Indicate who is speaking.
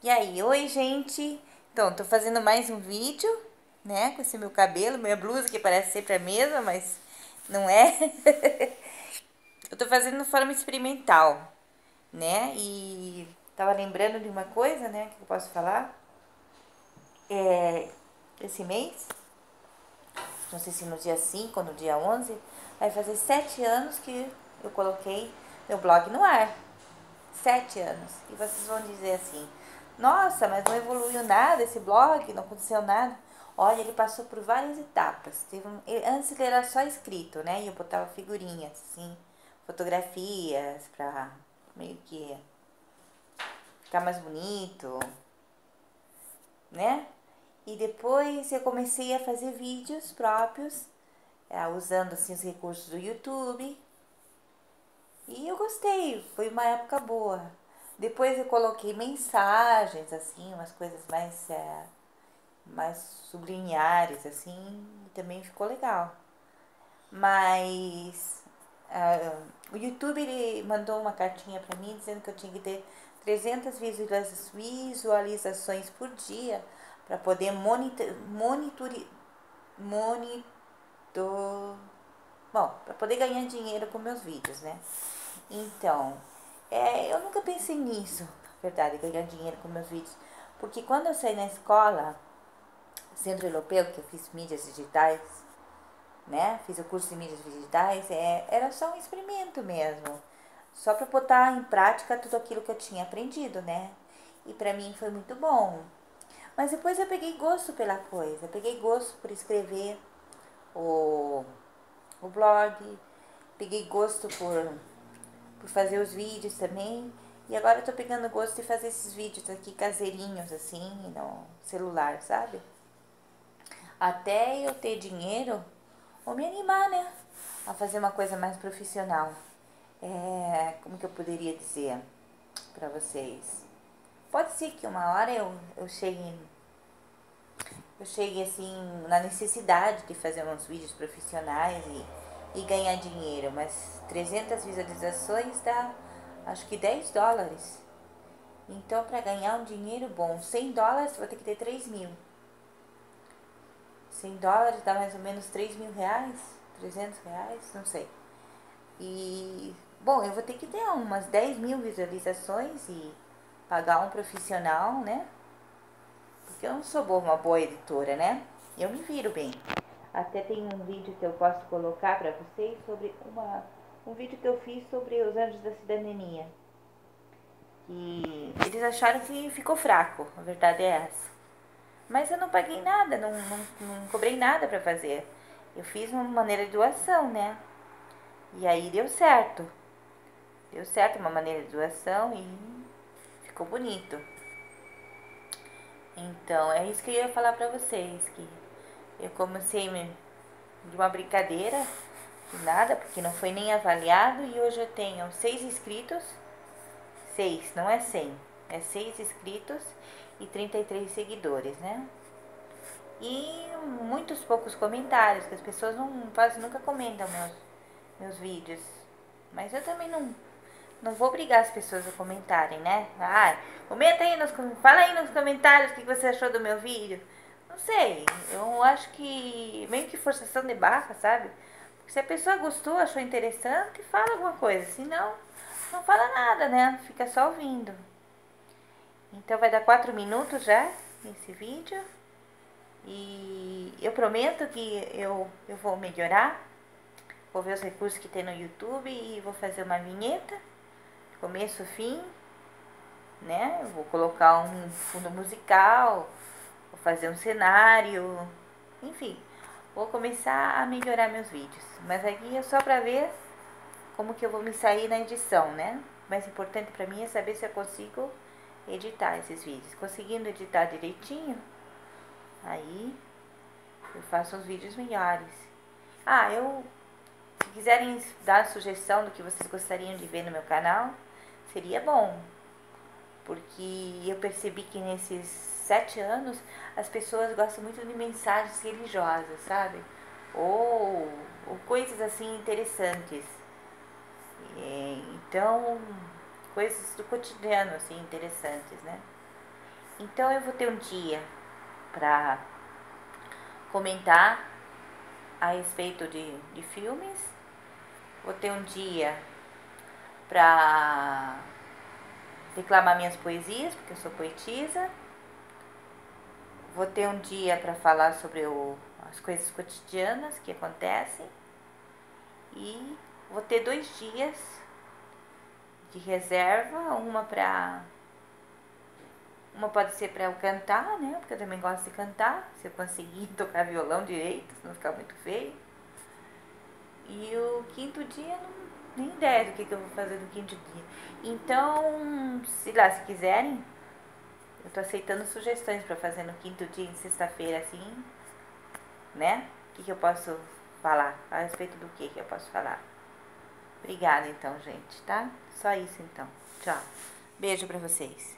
Speaker 1: E aí, oi gente! Então, tô fazendo mais um vídeo, né? Com esse meu cabelo, minha blusa que parece sempre a mesma, mas não é. eu tô fazendo de forma experimental, né? E tava lembrando de uma coisa, né? Que eu posso falar. É, esse mês, não sei se no dia 5 ou no dia 11, vai fazer sete anos que eu coloquei meu blog no ar. Sete anos. E vocês vão dizer assim, nossa, mas não evoluiu nada esse blog, não aconteceu nada. Olha, ele passou por várias etapas. Teve um, antes ele era só escrito, né? E eu botava figurinhas, assim, fotografias pra meio que ficar mais bonito, né? E depois eu comecei a fazer vídeos próprios, é, usando assim os recursos do YouTube. E eu gostei, foi uma época boa. Depois eu coloquei mensagens, assim, umas coisas mais, é, mais subliminares, assim, e também ficou legal. Mas uh, o YouTube ele mandou uma cartinha para mim dizendo que eu tinha que ter 300 visualizações por dia para poder monitor, monitor, monitor, bom, para poder ganhar dinheiro com meus vídeos, né? Então, é, eu nunca pensei nisso, na verdade, ganhar dinheiro com meus vídeos. Porque quando eu saí na escola, Centro Europeu, que eu fiz mídias digitais, né? Fiz o curso de mídias digitais, é, era só um experimento mesmo. Só para botar em prática tudo aquilo que eu tinha aprendido, né? E para mim foi muito bom. Mas depois eu peguei gosto pela coisa, peguei gosto por escrever o, o blog, peguei gosto por por fazer os vídeos também. E agora eu tô pegando gosto de fazer esses vídeos aqui caseirinhos, assim, no celular, sabe? Até eu ter dinheiro ou me animar, né? A fazer uma coisa mais profissional. É, como que eu poderia dizer para vocês? Pode ser que uma hora eu, eu chegue eu chegue assim na necessidade de fazer uns vídeos profissionais e e ganhar dinheiro, mas 300 visualizações dá acho que 10 dólares. Então, para ganhar um dinheiro bom, 100 dólares, vai ter que ter 3 mil. 100 dólares dá mais ou menos 3 mil reais, 300 reais, não sei. E, bom, eu vou ter que ter umas 10 mil visualizações e pagar um profissional, né? Porque eu não sou uma boa editora, né? Eu me viro bem. Até tem um vídeo que eu posso colocar para vocês sobre uma, um vídeo que eu fiz sobre os anjos da cidadania. E eles acharam que ficou fraco, a verdade é essa. Mas eu não paguei nada, não, não, não cobrei nada para fazer. Eu fiz uma maneira de doação, né? E aí deu certo. Deu certo uma maneira de doação e ficou bonito. Então, é isso que eu ia falar para vocês, que eu comecei de uma brincadeira, de nada, porque não foi nem avaliado, e hoje eu tenho seis inscritos, seis, não é cem, é seis inscritos e 33 seguidores, né? E muitos poucos comentários, que as pessoas não quase nunca comentam meus, meus vídeos. Mas eu também não, não vou obrigar as pessoas a comentarem, né? Ah, comenta aí nos, fala aí nos comentários o que você achou do meu vídeo. Não sei, eu acho que meio que forçação de barra, sabe? Se a pessoa gostou, achou interessante, fala alguma coisa. Se não, não fala nada, né? Fica só ouvindo. Então vai dar quatro minutos já esse vídeo. E eu prometo que eu, eu vou melhorar. Vou ver os recursos que tem no YouTube e vou fazer uma vinheta, começo, fim, né? Eu vou colocar um fundo musical, vou fazer um cenário, enfim, vou começar a melhorar meus vídeos. Mas aqui é só para ver como que eu vou me sair na edição, né? O mais importante para mim é saber se eu consigo editar esses vídeos. Conseguindo editar direitinho, aí eu faço uns vídeos melhores. Ah, eu se quiserem dar sugestão do que vocês gostariam de ver no meu canal, seria bom. Porque eu percebi que nesses sete anos, as pessoas gostam muito de mensagens religiosas, sabe? Ou, ou coisas assim interessantes. então, coisas do cotidiano, assim, interessantes, né? Então eu vou ter um dia para comentar a respeito de, de filmes. Vou ter um dia para declamar minhas poesias, porque eu sou poetisa. Vou ter um dia para falar sobre o, as coisas cotidianas que acontecem. E vou ter dois dias de reserva, uma para uma pode ser para eu cantar, né? Porque eu também gosto de cantar, se eu conseguir tocar violão direito, se não ficar muito feio. E o quinto dia, não, nem ideia do que, que eu vou fazer no quinto dia. Então, se lá, se quiserem, eu tô aceitando sugestões para fazer no quinto dia, em sexta-feira, assim, né? O que, que eu posso falar? A respeito do que, que eu posso falar? Obrigada, então, gente, tá? Só isso, então. Tchau. Beijo para vocês.